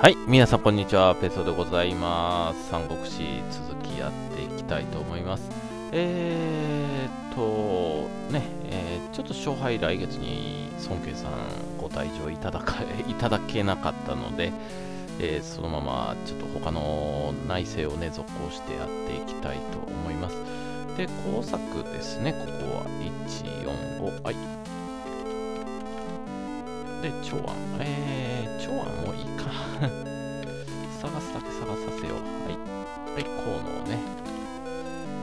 はい、皆さんこんにちは、ペソでございます。三国志続きやっていきたいと思います。えーっと、ね、えーちょっと勝敗来月に孫慶さんご退場いただか いただけなかったので、えーそのままちょっと他の内政をね、続行してやっていきたいと思います。で、工作ですね、ここは1、4、5、はい。で、長安。えー、長安もいいか。探すだけ探させよう。はい。はい、河野ね。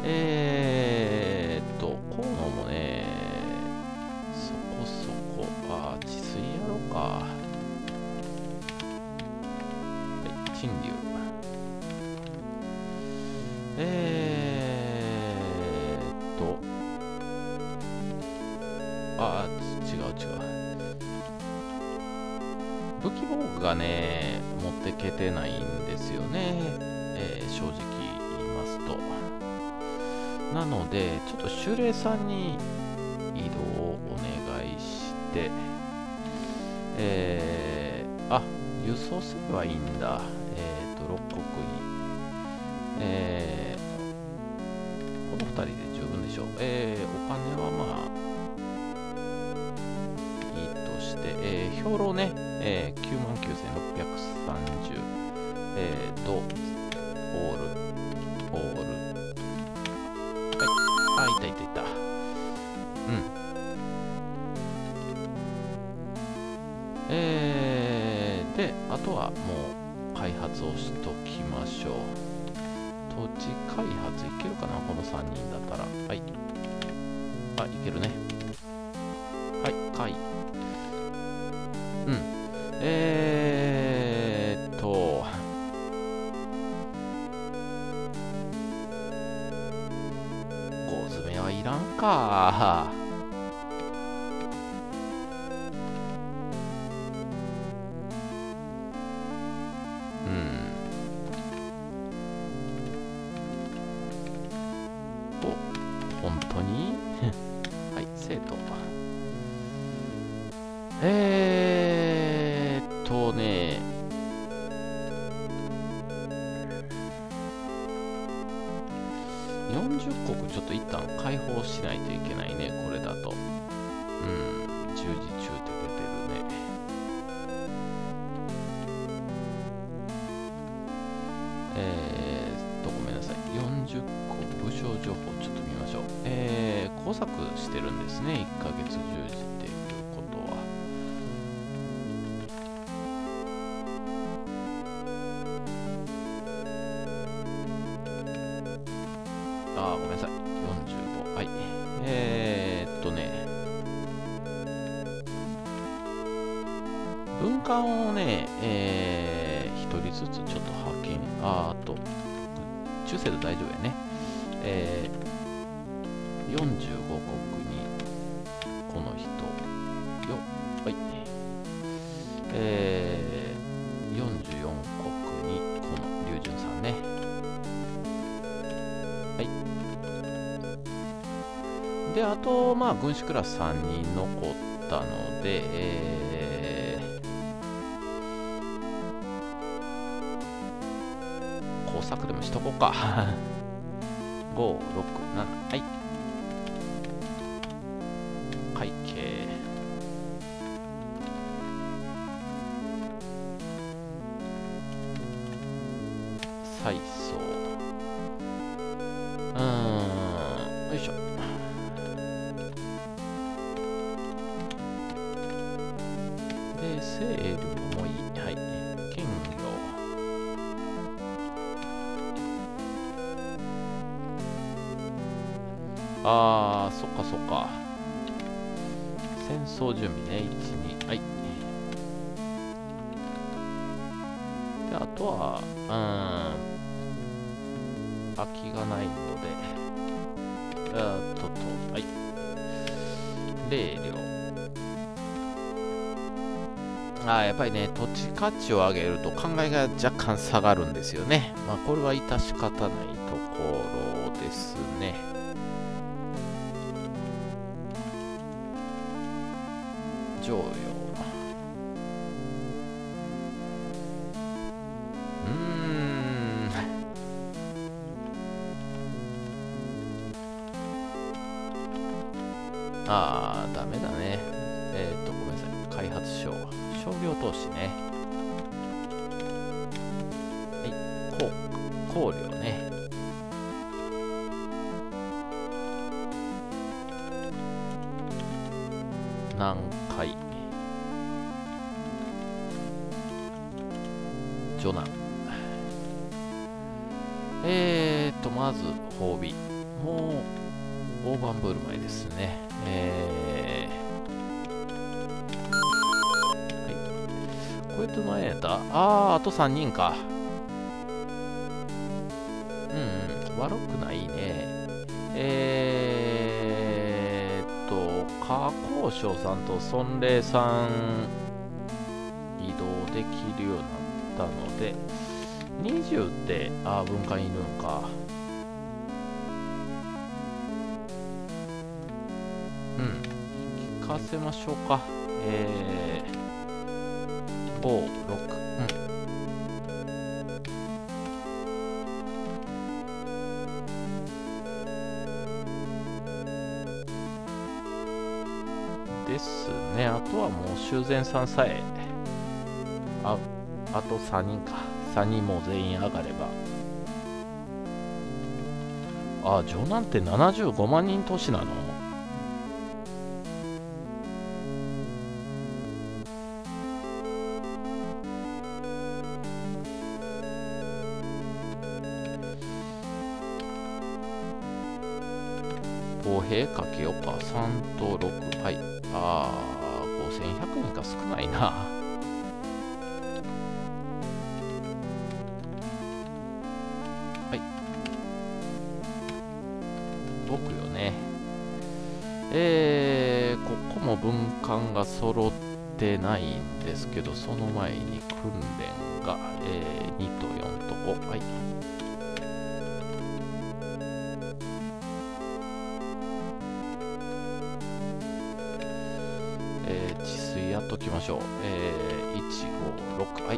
えーっと、河野もね、そこそこ、あー、治水やろうか。はい、陳竜。がね、持ってけてないんですよね。えー正直言いますと。なので、ちょっと修霊さんに移動をお願いして、えー、あ、輸送すればいいんだ。えっ、と、六国に。えー、この二人で十分でしょう。えー、お金はまあ、いいとして、えー、兵糧ね、えー、9630、えー、と、オール、オール。はい。あ、いたいたいた。うん。えー、で、あとはもう開発をしときましょう。土地開発いけるかな？この3人だったら。はい。あ、いけるね。か。5作してるんですね。1ヶ月10時っていうことは。あーごめんなさい。45はい。えー、っとね。文館をねえー、1人ずつちょっと派遣。あーと中世で大丈夫やね。えー45国にこの人よ。はい。えー、44国にこの龍順さんね。はい。で、あと、まあ、軍師クラス3人残ったので、えー、工作でもしとこうか。5、6、7、はい。再送。うーん、よいしょ。で、セールもいい。はい。剣業。あー、そっかそっか。戦争準備ね、1、2、はい。で、あとは、うーん、がないので、あっとと、はい。霊量。あーやっぱりね、土地価値を上げると考えが若干下がるんですよね。まあ、これは致し方ないところですね。常用。南海。ジョナ。えーと、まず、褒美。もう、大盤振る舞いですね。えー、はい。これと何やったあー、あと3人か。うん、悪くないね。えーと、加工省さんと孫霊さん、移動できるようになったので、20って、ああ、文化いるのかうん聞。かせましょうか。えー、5、6、うん。ですね。あとはもう修繕さんさえ、あ、あと3人か。3人も全員上がれば。あ、ジョナって75万人都市なの？平かけようか。3と6。はい。あー、5100人か少ないな。はい。僕よね。えー、ここも文館が揃ってないんですけど、その前に訓練が、えー、2と4と5。はい。えー、治水やっときましょう。えー、1、5、6、はい。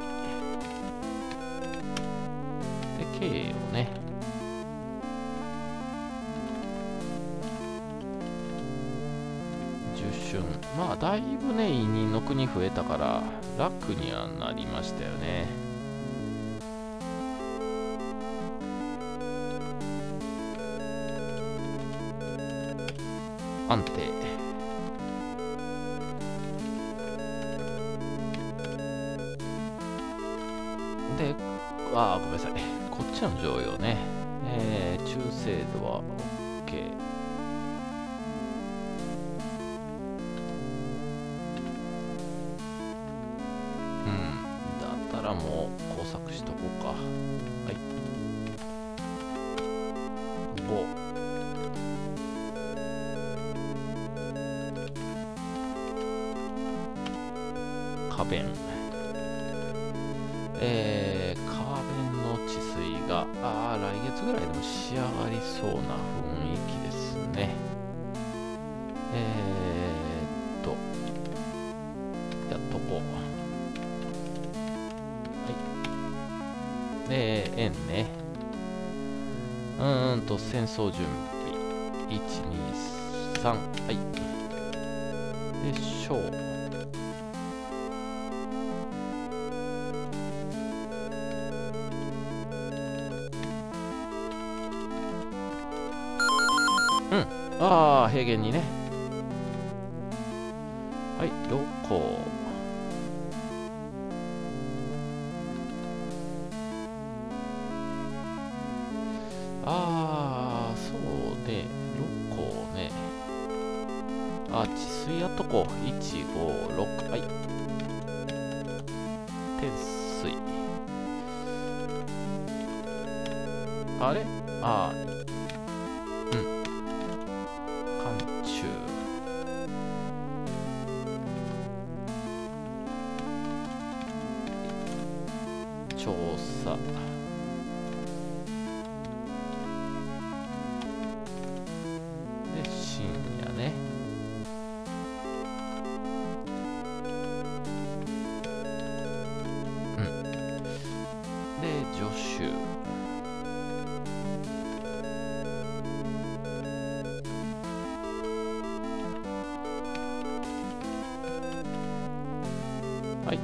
で、K をね。10春。まあ、だいぶね、委任の国増えたから、楽にはなりましたよね。安定。あごめんなさい。こっちの常用ね。えー、中精度は OK。うん。だったらもう工作しとこうか。こう。はい。で、円ね。うーんと、戦争準備。1、2、3。はい。で、小。ああ、平原にね。あ、治水やっとこう。1、5、6。はい。天水。あれ？ああ、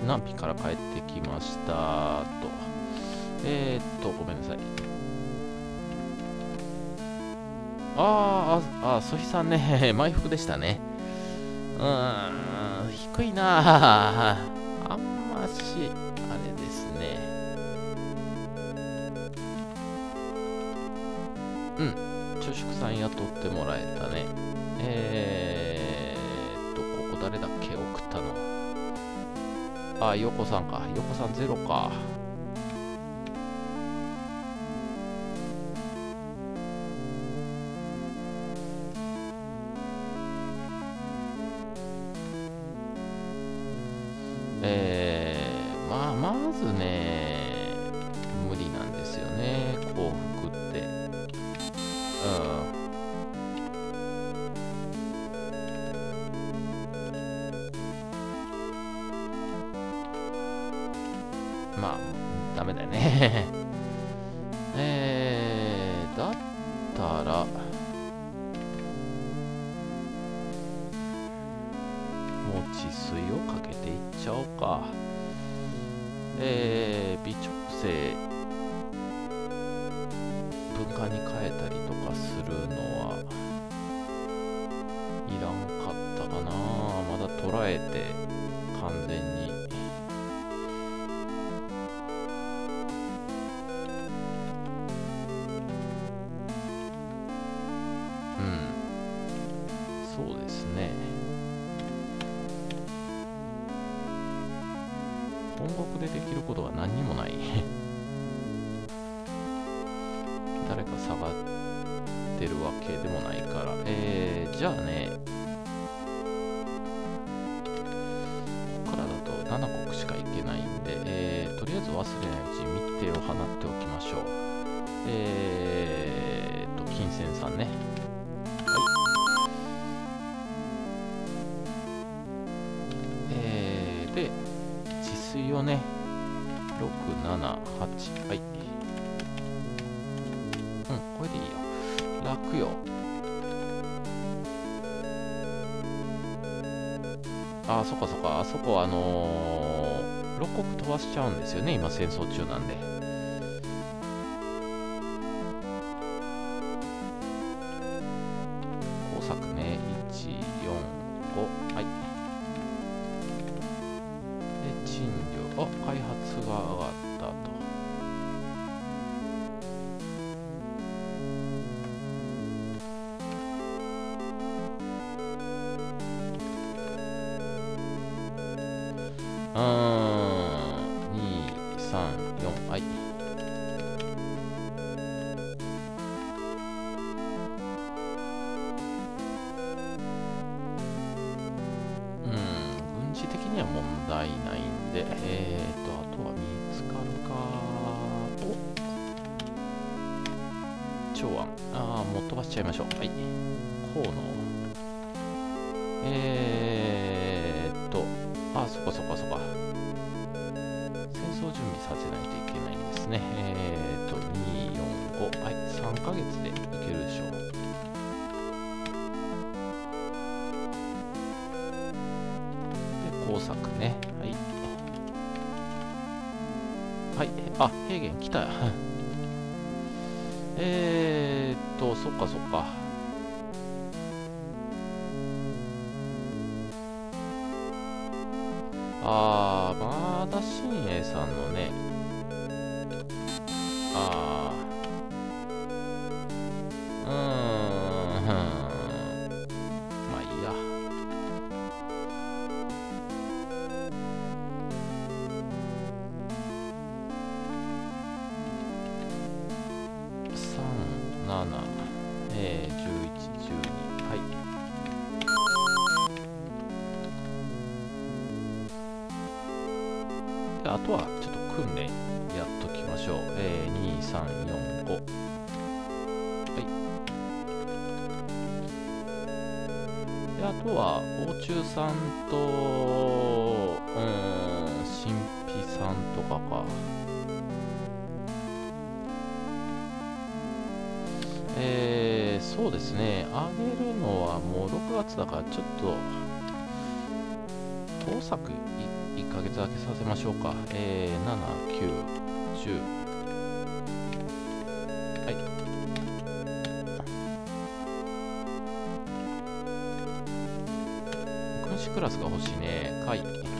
ナンピから帰ってきましたと。えー、っと、ごめんなさい。あー、あ、あ、ソヒさんね、前服でしたね。うーん、低いなああ、ヨコさんか。ヨコさんゼロか。治水をかけていっちゃおうか。えー、微調整、文化に変えたりとかするのは誰か下がってるわけでもないから。えー、じゃあね。ここからだと7国しか行けないんで、えー、とりあえず忘れないうちに密偵を放っておきましょう。えーと金銭さんね。はい。えー、で治水をね、6、7、8、はい。ああ、そっかそっか、あそこあのー、6国飛ばしちゃうんですよね、今戦争中なんで。には問題ないんで、えーと、あとは見つかるか。お長安。ああ、もう飛ばしちゃいましょう。はい。河野。えーと、あ、そっかそっかそっか。戦争準備させないといけないんですね。えーと、2、4、5。はい、3ヶ月であ、平原来たよ。えーっと、そっかそっか。あー、まだ新栄さんのね。あとはちょっと訓練やっときましょう。えー、2、3、4、5。はい。で、あとは、王中さんと、うん、神秘さんとかか。えー、そうですね。あげるのはもう6月だから、ちょっと、工作行っ1ヶ月だけさせましょうか。えー、7、9、10。はい。君子クラスが欲しいね。はい。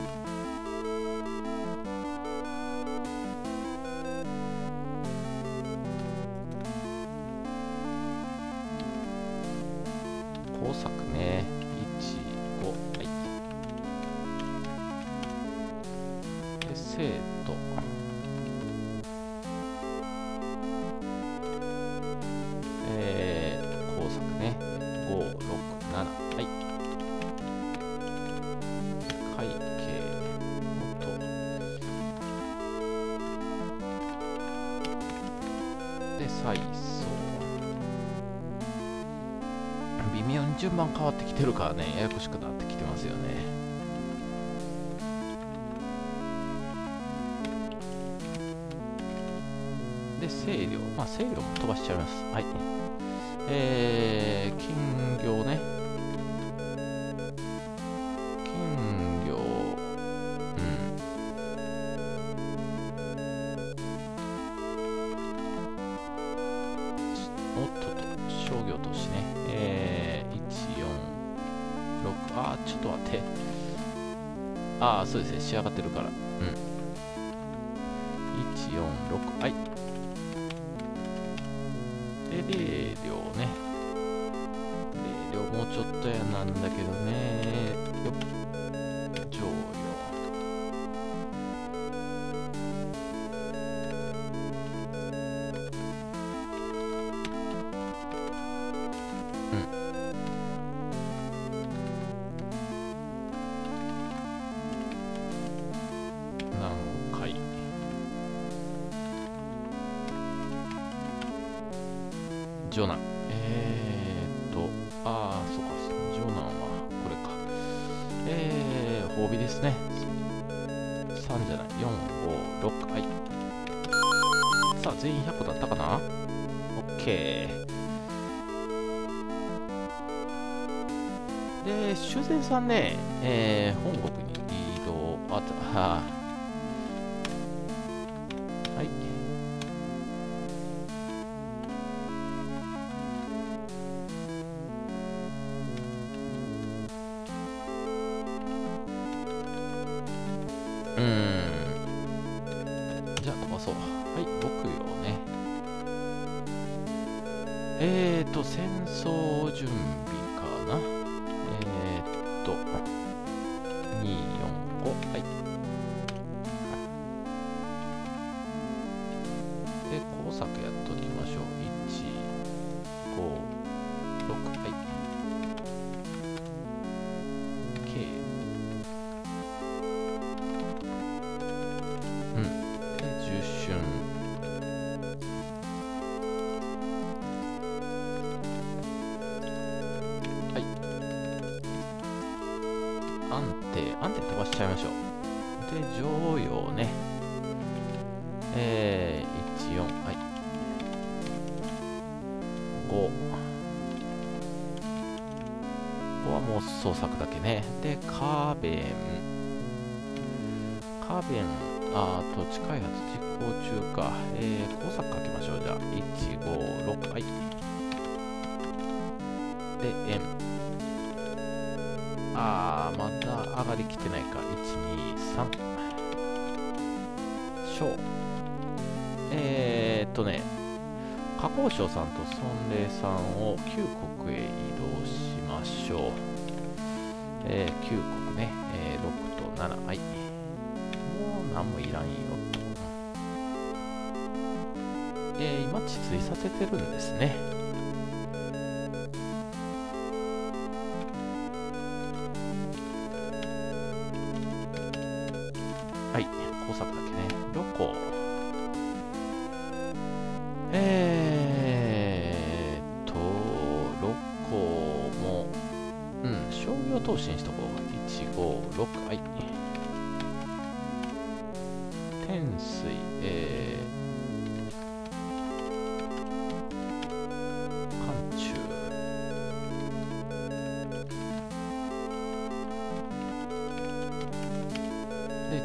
順番変わってきてるからねややこしくなってきてますよね。で清涼まあ清涼も飛ばしちゃいます。はい。えー、金魚ね。仕上がってるから。うん。146はい。で0量ね。0量もうちょっとやなんだけどね。褒美ですね。3じゃない、4、5、6、はい。さあ、全員100個だったかな ?OK。で、修繕さんね、えー、本国に移動、あえーと、戦争準備かな。えーと、えー、14はい。55はもう捜索だけね。でカーベン。カーベンあー土地開発実行中か。えー、工作かけましょう。じゃあ156はい。で円。あーまだ上がりきてないか。123小えっとね、加工省さんと孫礼さんを旧国へ移動しましょう。えー、旧国ね、えー、6と7。はい。もう何もいらんよ。えー、今、治水させてるんですね。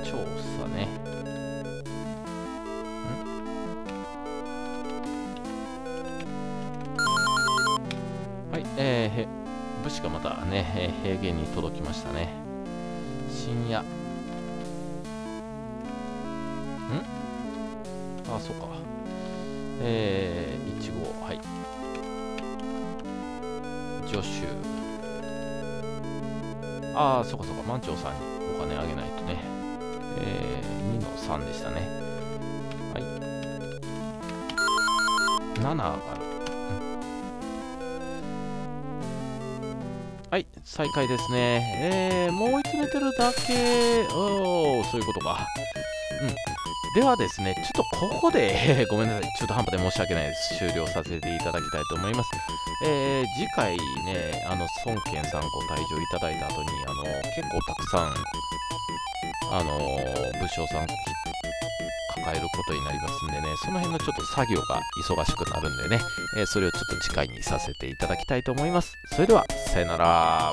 調査ね。はい、えー、へ、武士がまたね、えー、平原に届きましたね。深夜。ん？ああ、そうか。えー、1号、はい。助手。ああ、そうかそうか、満潮さんに。3でしたね。はい。7上がる。はい、再開ですね。えー、もう追い詰めてるだけ。おー、そういうことか。うん。ではですね、ちょっとここで、ごめんなさい、中途半端で申し訳ないです。終了させていただきたいと思います。えー、次回ね、あの、孫健さんご退場いただいた後に、あの、結構たくさん、あの、武将さん抱えることになりますんでね、その辺のちょっと作業が忙しくなるんでね、えーそれをちょっと次回にさせていただきたいと思います。それでは、さよなら。